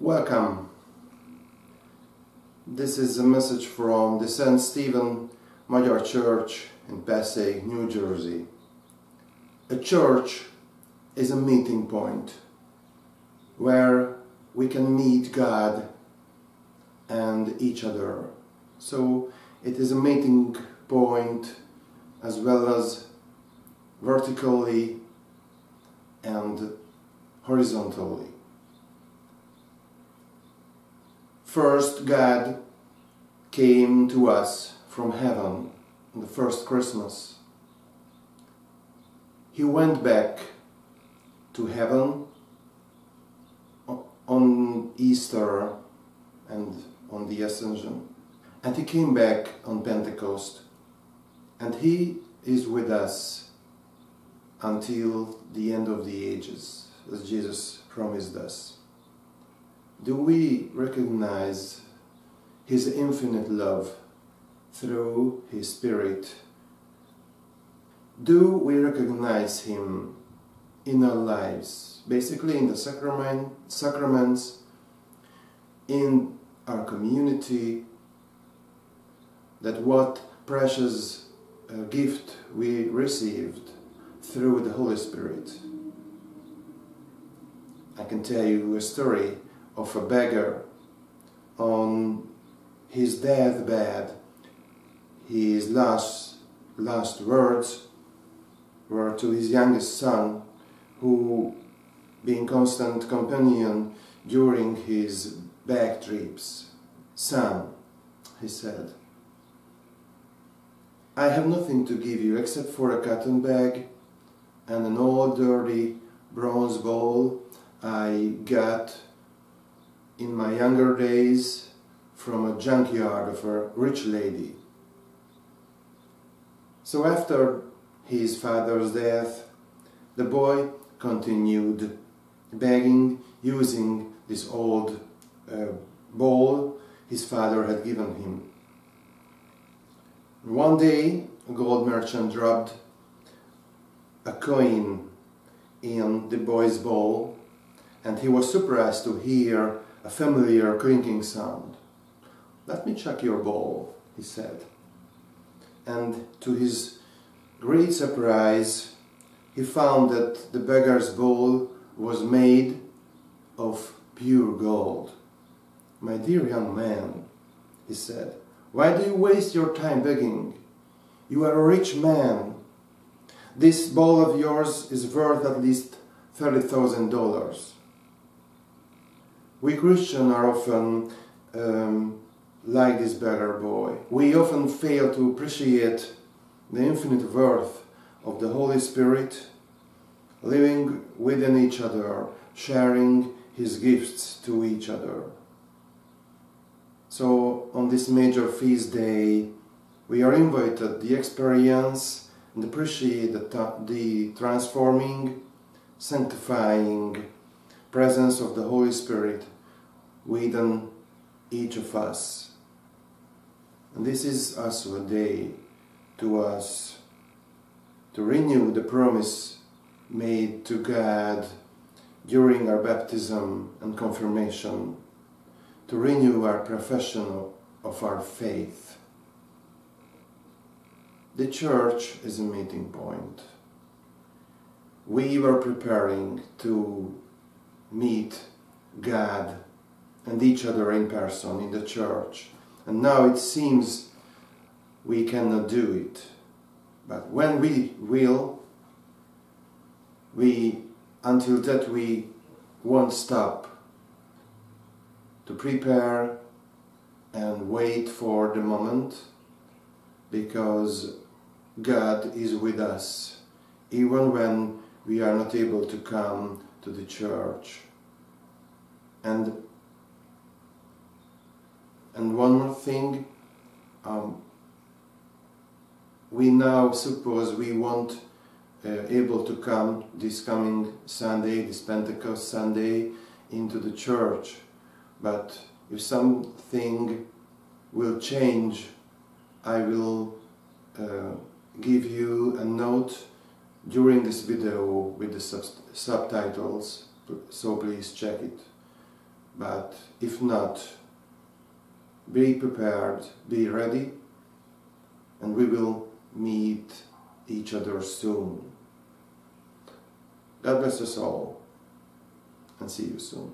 Welcome. This is a message from the St. Stephen Magyar Church in Passaic, New Jersey. A church is a meeting point where we can meet God and each other. So it is a meeting point as well as vertically and horizontally. First, God came to us from heaven on the first Christmas. He went back to heaven on Easter and on the Ascension. And he came back on Pentecost. And he is with us until the end of the ages, as Jesus promised us. Do we recognize His infinite love through His Spirit? Do we recognize Him in our lives, basically in the sacrament, sacraments, in our community, that what precious uh, gift we received through the Holy Spirit. I can tell you a story of a beggar on his deathbed. His last, last words were to his youngest son, who, being constant companion during his back trips. Son, he said, I have nothing to give you except for a cotton bag and an old dirty bronze bowl I got in my younger days from a junkyard of a rich lady. So after his father's death, the boy continued begging using this old uh, bowl his father had given him. One day, a gold merchant dropped a coin in the boy's bowl and he was surprised to hear a familiar clinking sound. Let me check your bowl, he said. And to his great surprise, he found that the beggar's bowl was made of pure gold. My dear young man, he said, why do you waste your time begging? You are a rich man. This bowl of yours is worth at least $30,000 we Christians are often um, like this beggar boy. We often fail to appreciate the infinite worth of the Holy Spirit, living within each other, sharing His gifts to each other. So, on this major feast day, we are invited to experience and appreciate the, the transforming, sanctifying presence of the Holy Spirit within each of us. And this is also a day to us to renew the promise made to God during our baptism and confirmation, to renew our profession of our faith. The church is a meeting point. We were preparing to meet God and each other in person in the church. And now it seems we cannot do it. But when we will, we, until that we won't stop to prepare and wait for the moment because God is with us even when we are not able to come to the church. And and one more thing, um, we now suppose we won't uh, able to come this coming Sunday, this Pentecost Sunday, into the church. But if something will change, I will uh, give you a note during this video with the sub subtitles, so please check it. But if not, be prepared, be ready, and we will meet each other soon. God bless us all, and see you soon.